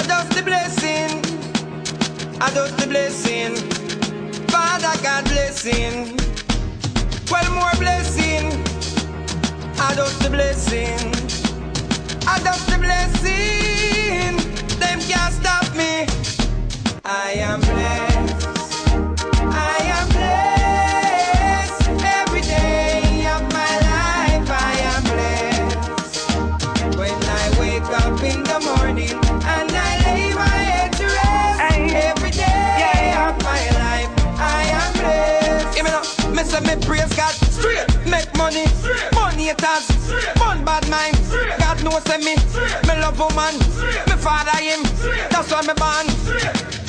I just the blessing. I just the blessing. Father God blessing. Well more blessing. I just the blessing. Haters. Fun bad mind. God knows me. Me love woman. Me father him. That's why me born.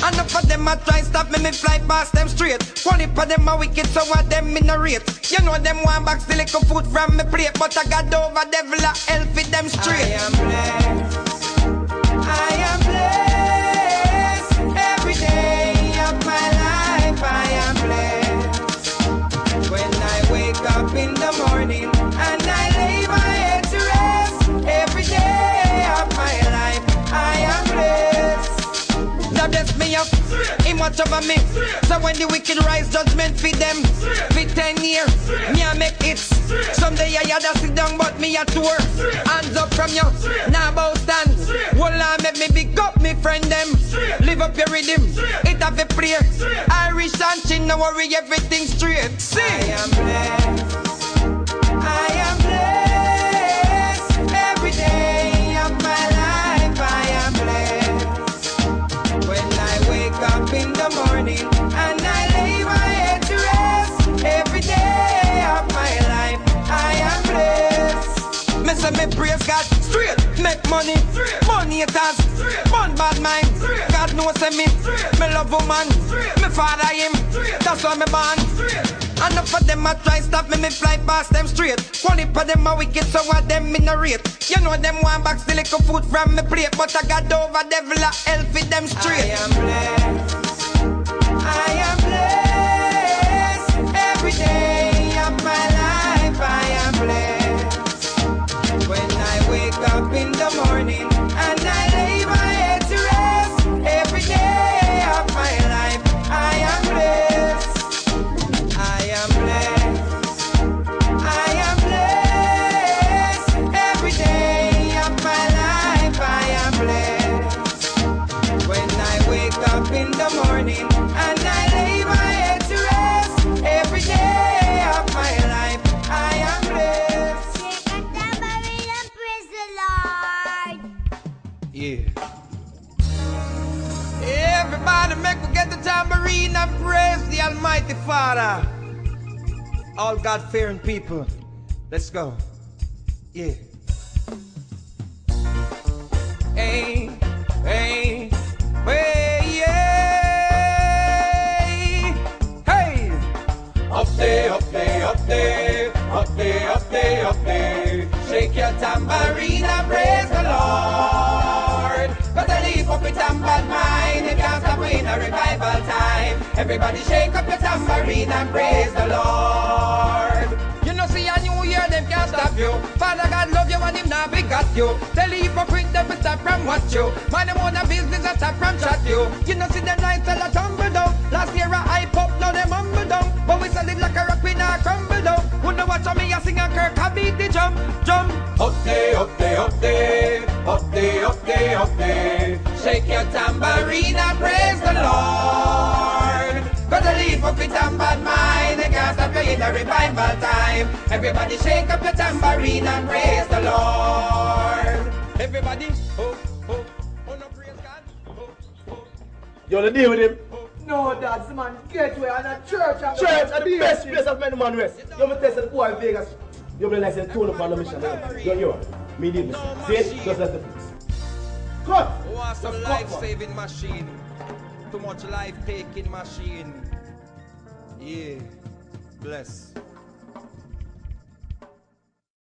Enough of them a try stop me, me fly past them straight. One heap of them a wicked, so what them in a rate. You know them want back still little food from me plate, but I got over devil a hell fit them straight. Watch over me. So when the wicked rise, judgment feed them. For ten years, me I make it. Someday I had to sit down, but me a tour. Hands up from you, now bow stand. Well, I make me big up me friend them. Live up your rhythm, it have a prayer. Irish and chin, no worry, everything straight. See, I am blessed. I am blessed. Money, money haters, fun bad mind. God knows me, me love woman, me father him, that's why me born. Enough of them a try stop me, me fly past them straight. One heap of them a wicked, so what them in a rate. You know them want back still little food from me plate, but I got over devil a hell fit them straight. And praise the Almighty Father. All God fearing people. Let's go. Yeah. Hey, hey, hey, yeah. Hey. Up there, up there, up there, up there, up there, up there. Shake your tambourine and praise Everybody shake up your tambourine and praise the Lord. You know, see a new year, them can't stop you. Father God love you and him now begot you. They leave up with them stop from watch you. Man, them own a business and stop from chat you. You know, see them nights all a tumble down. Last year I hype up, now them humble down. But we solid like a rock, we not crumble down. Who know watch me, I sing a Kirk, I beat the jump, jump. Up there, up there, up there, up there, up there, up there. Shake your tambourine and praise the. Cause the leaf up with tam bad mind, they can't stop you in a revival time. Everybody shake up your tambourine and praise the Lord. Everybody, oh, oh, oh, no praise God. Oh, oh. You want to deal with him? No, that's the man gateway and a church and Church at the best place of men man rest. You want to test the boy in Vegas? You want to like say tune up on the mission. You're you. Me this. See it? Just like the. Cut! Who wants some life saving machine? Too much life taking machine. Yeah, bless.